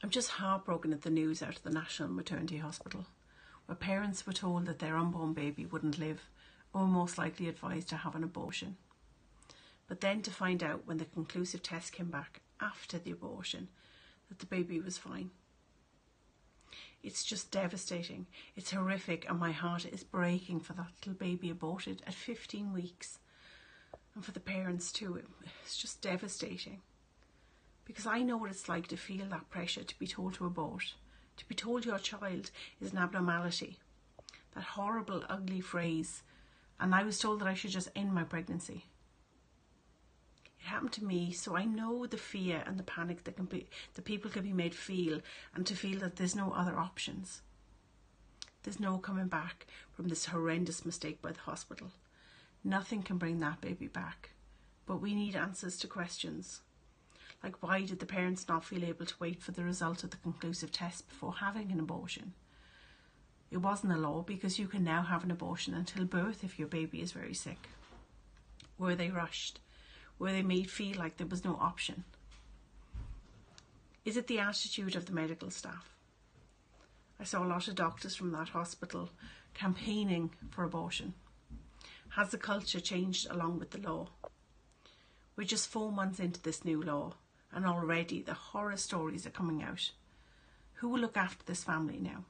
I'm just heartbroken at the news out of the National Maternity Hospital, where parents were told that their unborn baby wouldn't live or were most likely advised to have an abortion. But then to find out when the conclusive test came back after the abortion that the baby was fine. It's just devastating. It's horrific, and my heart is breaking for that little baby aborted at 15 weeks. And for the parents, too. It's just devastating because I know what it's like to feel that pressure to be told to abort, to be told your child is an abnormality. That horrible, ugly phrase. And I was told that I should just end my pregnancy. It happened to me, so I know the fear and the panic that can be that people can be made feel, and to feel that there's no other options. There's no coming back from this horrendous mistake by the hospital. Nothing can bring that baby back. But we need answers to questions. Like, why did the parents not feel able to wait for the result of the conclusive test before having an abortion? It wasn't a law because you can now have an abortion until birth if your baby is very sick. Were they rushed? Were they made feel like there was no option? Is it the attitude of the medical staff? I saw a lot of doctors from that hospital campaigning for abortion. Has the culture changed along with the law? We're just four months into this new law, and already the horror stories are coming out. Who will look after this family now?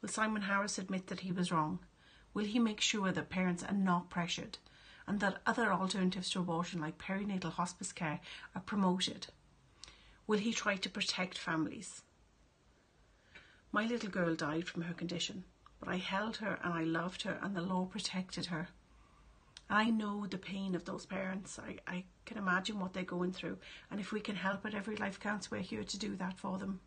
Will Simon Harris admit that he was wrong? Will he make sure that parents are not pressured and that other alternatives to abortion, like perinatal hospice care, are promoted? Will he try to protect families? My little girl died from her condition, but I held her and I loved her, and the law protected her. I know the pain of those parents. I, I can imagine what they're going through. And if we can help at Every Life Counts, we're here to do that for them.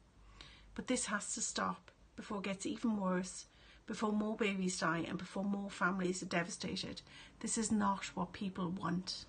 But this has to stop before it gets even worse, before more babies die, and before more families are devastated. This is not what people want.